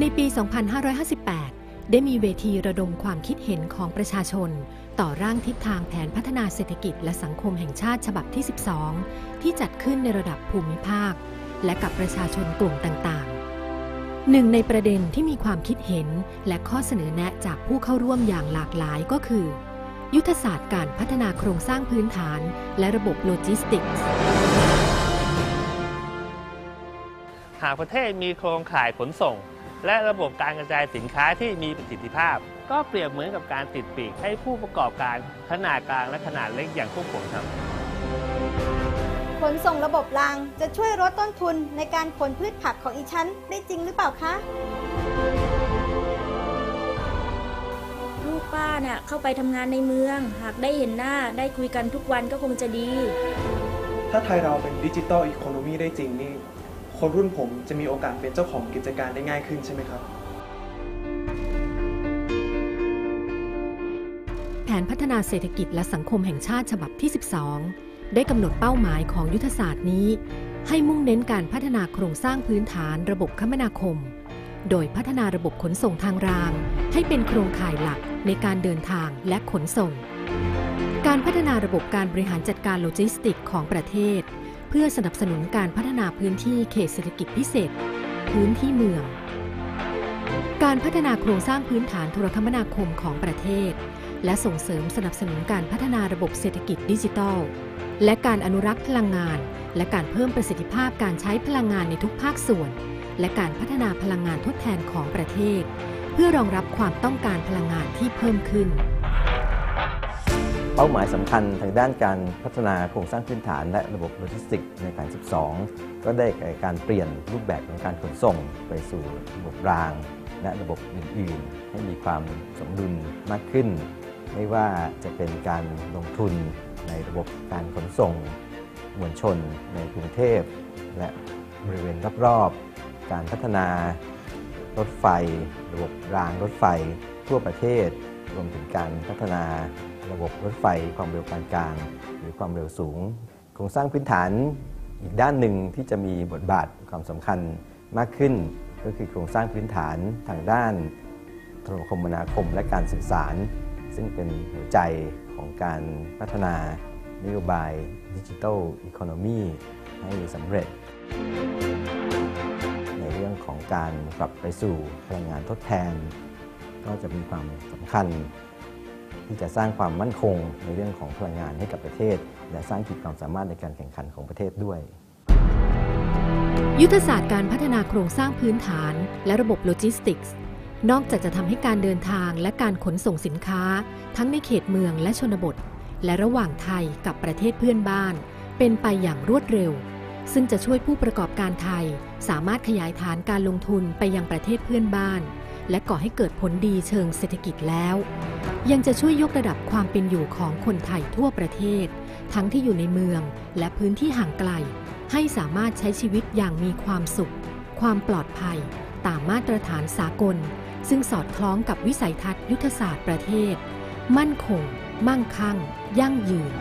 ในปี 2558 ได้มีเวทีระดมความคิดเห็นของประชาชน ต่อร่างทิศทางแผนพัฒนาเศรษฐกิจและสังคมแห่งชาติฉบับที่ 12 ที่จัดขึ้นในระดับภูมิภาค และกับประชาชนกลุ่มต่างๆ หนึ่งในประเด็นที่มีความคิดเห็นและข้อเสนอแนะจากผู้เข้าร่วมอย่างหลากหลายก็คือ ยุทธศาสตร์การพัฒนาโครงสร้างพื้นฐาน และระบบโลจิสติกส์หากประเทศมีโครงข่ายขนส่ง และระบบการกระจายสินค้าที่มีประสิทธิภาพ ก็เปรียบเหมือนกับการติดปีกให้ผู้ประกอบการขนาดกลางและขนาดเล็กอย่างพวกผมครับขนส่งระบบรางจะช่วยลดต้นทุนในการขนพืชผักของอีชั้นได้จริงหรือเปล่าคะลูกป้าน่ะเข้าไปทำงานในเมือง หากได้เห็นหน้าได้คุยกันทุกวันก็คงจะดี ถ้าไทยเราเป็นดิจิตอลอีโคโนมีได้จริงนี่ คนรุ่นผมจะมีโอกาสเป็นเจ้าของกิจการได้ง่ายขึ้นใช่ไหมครับ แผนพัฒนาเศรษฐกิจและสังคมแห่งชาติฉบับที่ 12 ได้กำหนดเป้าหมายของยุทธศาสตร์นี้ ให้มุ่งเน้นการพัฒนาโครงสร้างพื้นฐานระบบคมนาคม โดยพัฒนาระบบขนส่งทางราง ให้เป็นโครงข่ายหลักในการเดินทางและขนส่ง การพัฒนาระบบการบริหารจัดการโลจิสติกของประเทศ เพื่อสนับสนุนการพัฒนาพื้นที่เขตเศรษฐกิจพิเศษ พื้นที่เมือง การพัฒนาโครงสร้างพื้นฐานโทรคมนาคมของประเทศ และส่งเสริมสนับสนุนการพัฒนาระบบเศรษฐกิจดิจิทัล และการอนุรักษ์พลังงาน และการเพิ่มประสิทธิภาพการใช้พลังงานในทุกภาคส่วน และการพัฒนาพลังงานทดแทนของประเทศ เพื่อรองรับความต้องการพลังงานที่เพิ่มขึ้น เป้าหมายสำคัญทางด้านการพัฒนาโครงสร้างพื้นฐานและระบบโลจิสติกส์ในแผน 12 ก็ได้แก่การเปลี่ยนรูปแบบของการขนส่ง ไปสู่ระบบราง และระบบอื่น ๆ ให้มีความสมดุลมากขึ้น ไม่ว่าจะเป็นการลงทุนในระบบการขนส่ง มวลชนในกรุงเทพ และบริเวณรอบๆ การพัฒนารถไฟ ระบบรางรถไฟ ทั่วประเทศ รวมถึงการพัฒนา ระบบรถไฟความเร็วปานกลาง หรือความเร็วสูงโครงสร้างพื้นฐานอีกด้านหนึ่งที่จะมีบทบาทความสำคัญมากขึ้น ก็คือโครงสร้างพื้นฐานทางด้านโทรคมนาคมและการสื่อสาร ซึ่งเป็นหัวใจของการพัฒนานโยบาย Digital Economy ให้สำเร็จ ในเรื่องของการกลับไปสู่พลังงานทดแทน ก็จะมีความสำคัญ ที่จะสร้างความมั่นคงในเรื่องของพลังงานให้กับประเทศ และสร้างขีดความสามารถในการแข่งขันของประเทศด้วย ยุทธศาสตร์การพัฒนาโครงสร้างพื้นฐาน และระบบโลจิสติกส์นอกจากจะทำให้การเดินทางและการขนส่งสินค้า ทั้งในเขตเมืองและชนบท และระหว่างไทยกับประเทศเพื่อนบ้าน เป็นไปอย่างรวดเร็ว ซึ่งจะช่วยผู้ประกอบการไทย สามารถขยายฐานการลงทุนไปยังประเทศเพื่อนบ้าน และก่อให้เกิดผลดีเชิงเศรษฐกิจแล้ว ยังจะช่วยยกระดับความเป็นอยู่ของคนไทยทั่วประเทศ ทั้งที่อยู่ในเมืองและพื้นที่ห่างไกล ให้สามารถใช้ชีวิตอย่างมีความสุข ความปลอดภัย ตามมาตรฐานสากล ซึ่งสอดคล้องกับวิสัยทัศน์ยุทธศาสตร์ประเทศ มั่นคง มั่งคั่ง ยั่งยืน